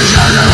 Yaşadım